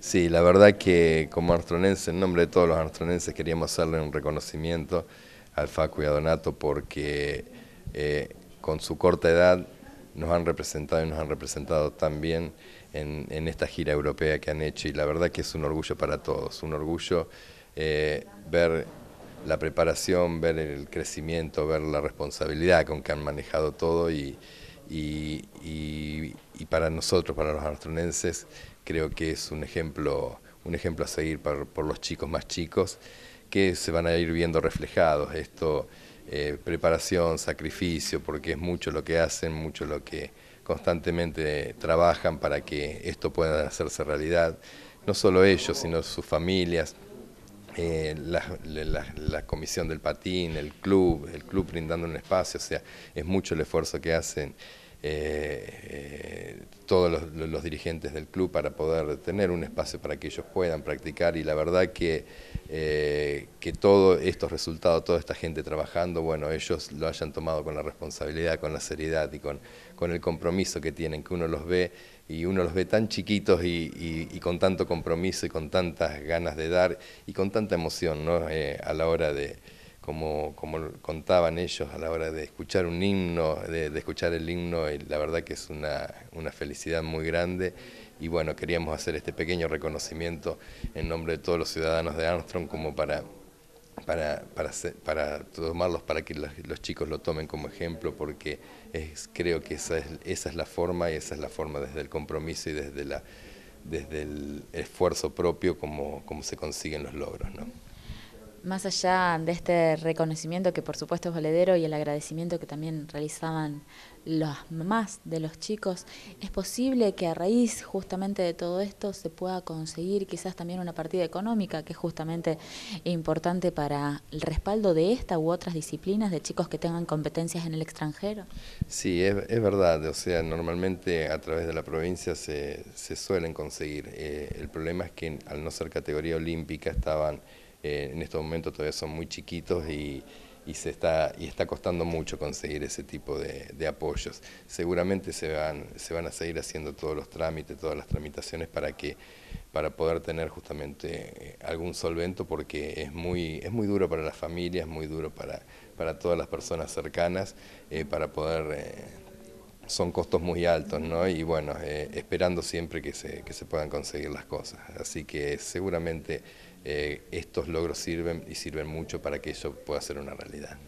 Sí, la verdad que como armstronense, en nombre de todos los armstronenses, queríamos hacerle un reconocimiento al Facu y a Donato porque eh, con su corta edad nos han representado y nos han representado tan bien en, esta gira europea que han hecho y la verdad que es un orgullo para todos, un orgullo eh, ver la preparación, ver el crecimiento, ver la responsabilidad con que han manejado todo y, para nosotros, para los artronenses, creo que es un ejemplo, un ejemplo a seguir por, los chicos más chicos que se van a ir viendo reflejados. Esto, eh, preparación, sacrificio, porque es mucho lo que hacen, mucho lo que constantemente trabajan para que esto pueda hacerse realidad. No solo ellos, sino sus familias, eh, la, comisión del patín, el club, el club brindando un espacio, o sea, es mucho el esfuerzo que hacen eh, eh, todos los, dirigentes del club para poder tener un espacio para que ellos puedan practicar y la verdad que, que todos estos resultados, toda esta gente trabajando, bueno, ellos lo hayan tomado con la responsabilidad, con la seriedad y con, con el compromiso que tienen, que uno los ve y uno los ve tan chiquitos y, con tanto compromiso y con tantas ganas de dar y con tanta emoción ¿no? Eh, a la hora de, como, contaban ellos, a la hora de escuchar un himno, de, escuchar el himno, la verdad que es una, felicidad muy grande y bueno, queríamos hacer este pequeño reconocimiento en nombre de todos los ciudadanos de Armstrong como para para, para, para tomarlos, para que los, chicos lo tomen como ejemplo, porque creo que esa es, esa es la forma y esa es la forma desde el compromiso y desde, la, desde el esfuerzo propio como, como se consiguen los logros. ¿no? Más allá de este reconocimiento que por supuesto es valedero y el agradecimiento que también realizaban las mamás de los chicos, ¿es posible que a raíz justamente de todo esto se pueda conseguir quizás también una partida económica que es justamente importante para el respaldo de esta u otras disciplinas de chicos que tengan competencias en el extranjero? Sí, es, verdad, o sea, normalmente a través de la provincia se, se suelen conseguir. Eh, el problema es que al no ser categoría olímpica estaban eh, en estos momentos todavía son muy chiquitos y, se está, y está costando mucho conseguir ese tipo de, apoyos. Seguramente se van, se van a seguir haciendo todos los trámites, todas las tramitaciones para que para poder tener justamente eh, algún solvento porque es muy, es muy duro para las familias, muy duro para, para todas las personas cercanas, eh, para poder son costos muy altos, ¿no? Y bueno, esperando siempre que se, que se puedan conseguir las cosas. Así que seguramente eh, estos logros sirven y sirven mucho para que eso pueda ser una realidad.